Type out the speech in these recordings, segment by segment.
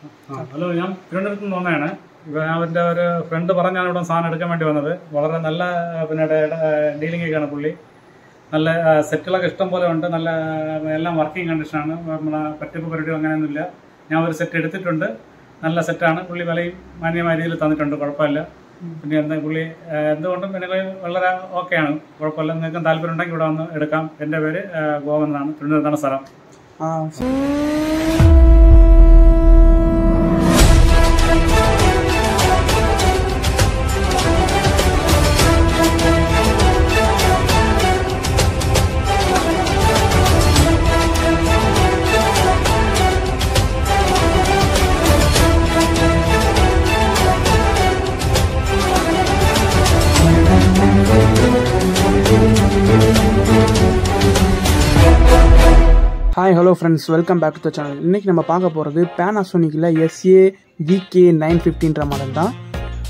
Hello ഞാൻ തിരുവനന്തപുരത്ത് നിന്ന് വന്നതാണ്. ഇപ്പൊ ഞാൻ അവന്റെ ഒരു ഫ്രണ്ട് പറഞ്ഞാണ് ഇവിടെ സാധനം എടുക്കാൻ വേണ്ടി വന്നത്. വളരെ നല്ല പിന്നെ ഡീലിംഗ് ഒക്കെയാണ് പുള്ളി. നല്ല സെറ്റുകളൊക്കെ ഇഷ്ടം പോലെ ഉണ്ട്. നല്ല എല്ലാം വർക്കിംഗ് കണ്ടീഷനാണ് നമ്മളെ പറ്റിപ്പ് പരിപാടിയോ അങ്ങനെയൊന്നുമില്ല ഞാൻ ഒരു സെറ്റ് എടുത്തിട്ടുണ്ട്. നല്ല സെറ്റാണ് പുള്ളി വിലയും മാന്യമായ രീതിയിൽ തന്നിട്ടുണ്ട്. കുഴപ്പമില്ല. പിന്നെ എന്താ പുള്ളി എന്തുകൊണ്ടും പിന്നെ വളരെ ഓക്കെയാണ് കുഴപ്പമില്ല. നിങ്ങൾക്ക് താല്പര്യം ഉണ്ടെങ്കിൽ ഇവിടെ വന്ന് എടുക്കാം. എന്റെ പേര് ഗോവൻ എന്നാണ് തിരുവനന്തപുരത്താണ് സ്ഥലം. Hi hello friends welcome back to the channel இன்றைக்கி நம்ம பார்க்க போகிறது பேனாசோனிக்கில் எஸ்ஏ விகே நைன் ஃபிஃப்டின்ற மாடல் தான்.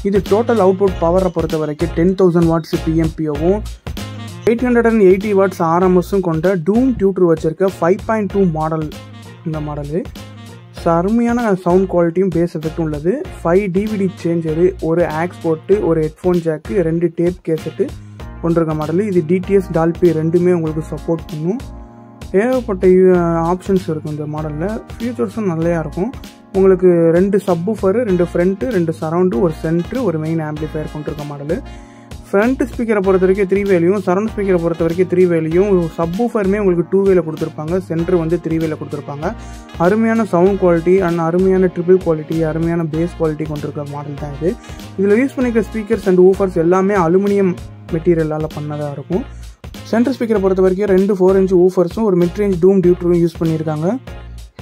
இது டோட்டல் அவுட்புட் பவரை பொறுத்த வரைக்கும் ten thousand watts பிஎம்பிஓவும் eight hundred and eighty watts ஆர்எம்எஸும் கொண்ட டூம் டியூட்டர் வச்சிருக்க ஃபைவ் பாயிண்ட் டூ மாடல் இந்த மாடலு அருமையான சவுண்ட் குவாலிட்டியும் பேஸ் எஃபெக்டும் உள்ளது. ஃபைவ் டிவிடி சேஞ்சரு ஒரு ஆக்ஸ் போட்டு ஒரு ஹெட்ஃபோன் ஜாக்கு ரெண்டு டேப் கேசட்டு கொண்டிருக்க மாடலு இது டிடிஎஸ் டால்பி ரெண்டுமே உங்களுக்கு சப்போர்ட் பண்ணும். ஏகப்பட்ட ஆப்ஷன்ஸ் இருக்கும் இந்த மாடலில் ஃபியூச்சர்ஸும் நல்லையா இருக்கும். உங்களுக்கு ரெண்டு சப்புஃபரு ரெண்டு ஃப்ரண்ட்டு ரெண்டு சரவுண்டு ஒரு சென்ட்ரு ஒரு மெயின் ஆம்பிளிஃபயர் கொண்டிருக்க மாடலு ஃப்ரண்ட் ஸ்பீக்கரை பொறுத்த வரைக்கும் த்ரீ வேலையும் சரவுண்ட் ஸ்பீக்கரை பொறுத்த வரைக்கும் த்ரீ வேலையும் சப்வூஃபருமே உங்களுக்கு டூ வேல கொடுத்துருப்பாங்க. சென்டர் வந்து த்ரீ வேல கொடுத்துருப்பாங்க. அருமையான சவுண்ட் குவாலிட்டி அண்ட் அருமையான ட்ரிபிள் குவாலிட்டி அருமையான பேஸ் குவாலிட்டி கொண்டிருக்க மாடல் தான் இது. இதில் யூஸ் பண்ணிக்கிற ஸ்பீக்கர்ஸ் அண்ட் ஊஃபர்ஸ் எல்லாமே அலுமினியம் மெட்டீரியலால் பண்ணதாக இருக்கும். சென்டர் ஸ்பீக்கரை பொறுத்த வரைக்கும் ரெண்டு ஃபோர் இன்ச் ஊஃபர்ஸும் ஒரு மிட் ரேஞ்ச் டூம் டியூட்டரும் யூஸ் பண்ணியிருக்காங்க.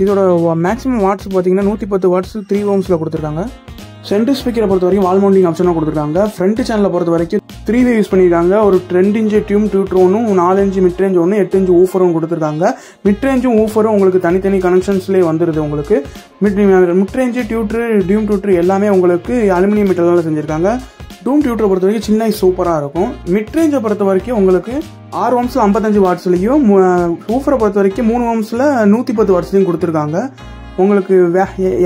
இதோட மேக்ஸிமம் வாட்ஸ் பார்த்தீங்கன்னா நூற்றி பத்து வாட்ஸ் த்ரீ ஓம்ஸில் கொடுத்துருக்காங்க. சென்டர் ஸ்பீக்கரை பொறுத்த வரைக்கும் வால் மவுண்டிங் ஆப்ஷனாக கொடுத்துருக்காங்க. ஃப்ரண்ட் சேனலை பொறுத்த வரைக்கும் த்ரீ வே யூஸ் பண்ணியிருக்காங்க. ஒரு ரெண்டு இன்ச்சு டியூம் டியூட்டர் ஒன்றும் நாலு இன்ச்சு மிட் ரேஞ்ச் ஒன்று எட்டு இன்ச்சு ஊஃபரும் கொடுத்துருக்காங்க. மிட் ரேஞ்சும் ஊஃபரும் உங்களுக்கு தனித்தனி கனெக்ஷன்ஸ்லேயே வந்துடுது உங்களுக்கு. மிட் மிட் ரேஞ்சு டியூட்ரு டியூம் டியூட்ரு எல்லாமே உங்களுக்கு அலுமினியம் மெட்டலால் செஞ்சுருக்காங்க. டூம் டியூட்டரை பொறுத்த வரைக்கும் சின்ன சூப்பராக இருக்கும். மிட் ரேஞ்சை பொறுத்த வரைக்கும் உங்களுக்கு ஆறு ஓம்ஸில் ஐம்பத்தஞ்சு வாட்ஸ்லையும் ஊஃபரை பொறுத்த வரைக்கும் மூணு ஓம்ஸில் நூற்றி பத்து வாட்ஸ்லையும் கொடுத்துருக்காங்க. உங்களுக்கு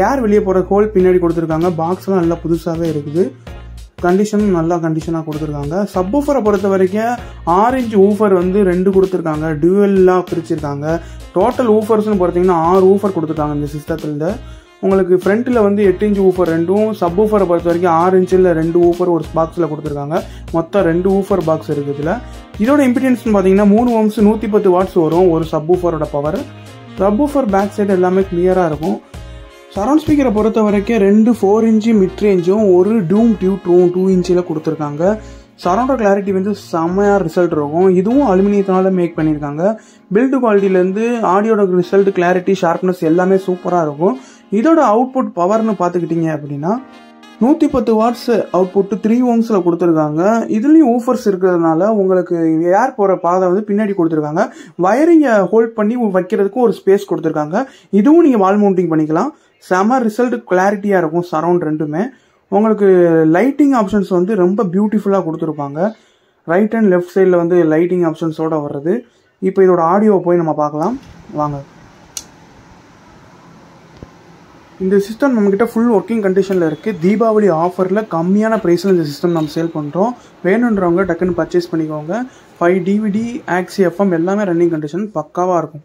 ஏர் வெளியே போகிற ஹோல் பின்னாடி கொடுத்துருக்காங்க? பாக்ஸ்லாம் நல்லா புதுசாகவே இருக்குது. கண்டிஷனும் நல்லா கண்டிஷனாக கொடுத்துருக்காங்க. சப் ஊஃபரை பொறுத்த வரைக்கும் ஆரஞ்சு ஊஃபர் வந்து ரெண்டு கொடுத்துருக்காங்க. டியூவல்லாக பிரிச்சிருக்காங்க. டோட்டல் ஊஃபர்ஸ்னு பார்த்தீங்கன்னா ஆறு ஊஃபர் கொடுத்துருக்காங்க இந்த சிஸ்டத்தில் உங்களுக்கு ஃப்ரண்ட்டில் வந்து எட்டு இன்ச் ஊஃபர் ரெண்டும் சப் ஊஃபரை பொறுத்த வரைக்கும் ஆறு இன்ச்சில் ரெண்டு ஊஃபர் ஒரு பாக்ஸில் கொடுத்துருக்காங்க. மொத்தம் ரெண்டு ஊஃபர் பாக்ஸ் இருக்குது இதில். இதோட இம்பிடன்ஸ்னு பார்த்தீங்கன்னா மூணு ஓம்ஸ் நூற்றி பத்து வாட்ஸ் வரும் ஒரு சப் ஊஃபரோட power sub woofer back side எல்லாமே கிளியராக இருக்கும். சரௌண்ட் ஸ்பீக்கரை பொறுத்த வரைக்கும் ரெண்டு ஃபோர் இன்ச்சு மிட் ரேஞ்சும் ஒரு டூம் டியூட்ரும் டூ இன்ச்சில் கொடுத்துருக்காங்க. சரௌண்டர் கிளாரிட்டி வந்து செம்மையாக ரிசல்ட் இருக்கும். இதுவும் அலுமினியத்தினால மேக் பண்ணியிருக்காங்க. பில்டு குவாலிட்டிலேருந்து ஆடியோட ரிசல்ட் கிளாரிட்டி ஷார்ப்னஸ் எல்லாமே சூப்பராக இருக்கும். இதோட அவுட்புட் பவர்னு பார்த்துக்கிட்டிங்க அப்படின்னா நூற்றி பத்து வாட்ஸ் அவுட்புட் த்ரீ ஓம்ஸில் கொடுத்துருக்காங்க. இதுலேயும் ஊஃபர்ஸ் இருக்கிறதுனால உங்களுக்கு ஏர் போகிற பாதை வந்து பின்னாடி கொடுத்துருக்காங்க. வயரிங்கை ஹோல்ட் பண்ணி வைக்கிறதுக்கும் ஒரு ஸ்பேஸ் கொடுத்துருக்காங்க. இதுவும் நீங்கள் வால் மவுண்டிங் பண்ணிக்கலாம். செம ரிசல்ட் கிளாரிட்டியாக இருக்கும் சரௌண்ட் ரெண்டுமே. உங்களுக்கு லைட்டிங் ஆப்ஷன்ஸ் வந்து ரொம்ப பியூட்டிஃபுல்லாக கொடுத்துருப்பாங்க. ரைட் அண்ட் லெஃப்ட் சைடில் வந்து லைட்டிங் ஆப்ஷன்ஸோடு வர்றது. இப்போ இதோட ஆடியோவை போய் நம்ம பார்க்கலாம். வாங்க. இந்த சிஸ்டம் நம்மக்கிட்ட ஃபுல் ஒர்க்கிங் கண்டிஷனில் இருக்குது தீபாவளி ஆஃபரில் கம்மியான ப்ரைஸில் இந்த சிஸ்டம் நம்ம சேல் பண்ணுறோம் வேணுன்றவங்க டக்குன்னு பர்ச்சேஸ் பண்ணிக்கோங்க. ஃபைவ் டிவிடி ஆக்சி எஃப்எம் எல்லாமே ரன்னிங் கண்டிஷன் பக்காவாக இருக்கும்.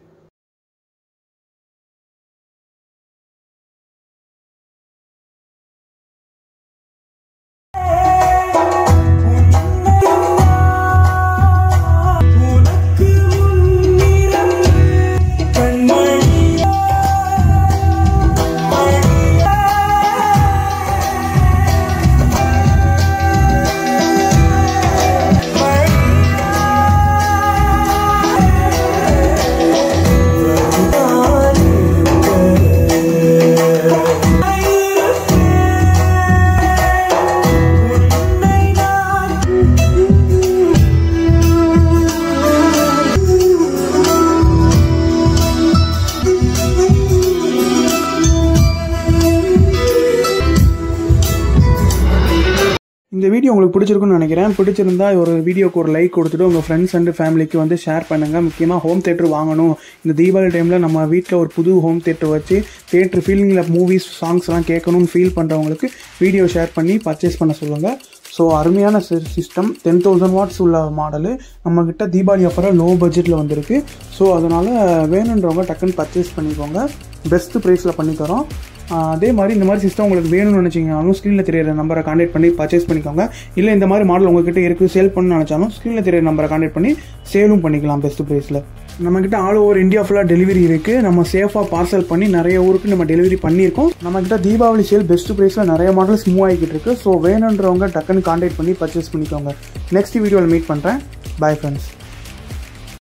இந்த வீடியோ உங்களுக்கு பிடிச்சிருக்குன்னு நினைக்கிறேன். பிடிச்சிருந்தா ஒரு வீடியோக்கு ஒரு லைக் கொடுத்துட்டு உங்கள் ஃப்ரெண்ட்ஸ் அண்ட் ஃபேமிலிக்கு வந்து ஷேர் பண்ணுங்கள் முக்கியமாக ஹோம் தேட்டர் வாங்கணும். இந்த தீபாவளி டைமில் நம்ம வீட்டில் ஒரு புது ஹோம் தேட்டர் வச்சு தேட்டர் ஃபீலிங்கில் மூவிஸ் சாங்ஸ்லாம் கேட்கணும்னு ஃபீல் பண்ணுறவங்களுக்கு வீடியோ ஷேர் பண்ணி பர்ச்சேஸ் பண்ண சொல்லுங்கள் ஸோ அருமையான சிஸ்டம் டென் தௌசண்ட் வாட்ஸ் உள்ள மாடலு நம்மக்கிட்ட தீபாவளி அப்புறம் லோ பட்ஜெட்டில் வந்திருக்கு. ஸோ அதனால் வேணுன்றவங்க டக்குன்னு பர்ச்சேஸ் பண்ணிக்கோங்க. பெஸ்ட்டு ப்ரைஸில் பண்ணித்தரோம். அதே மாதிரி இந்த மாதிரி சிஸ்டம் உங்களுக்கு வேணும்னு நினச்சிங்கனாலும் ஸ்க்ரீனில் தெரியிற நம்பரை காண்டாக்ட் பண்ணி பர்ச்சேஸ் பண்ணிக்கோங்க. இல்லை இந்த மாதிரி மாடல் உங்ககிட்ட இருக்குது சேல் பண்ணணும்னு நினச்சாலும் ஸ்க்ரீனில் தெரியிற நம்பரை காண்டாக்ட் பண்ணி சேலும் பண்ணிக்கலாம் பெஸ்ட் ப்ரைஸில் நம்மக்கிட்ட ஆல் ஓவர் இந்தியா ஃபுல்லாக டெலிவரி இருக்குது நம்ம சேஃபாக பார்சல் பண்ணி நிறைய ஊருக்கு நம்ம டெலிவரி பண்ணியிருக்கோம். நம்மக்கிட்ட தீபாவளி சேல் பெஸ்ட் ப்ரைஸில் நிறைய மாடல்ஸ் மூவ் ஆகிக்கிட்டு இருக்குது ஸோ வேணுன்றவங்க டக்குன்னு காண்டாக்ட் பண்ணி பர்ச்சேஸ் பண்ணிக்கோங்க. நெக்ஸ்ட் வீடியோவில் மீட் பண்ணுறேன் பை ஃப்ரெண்ட்ஸ்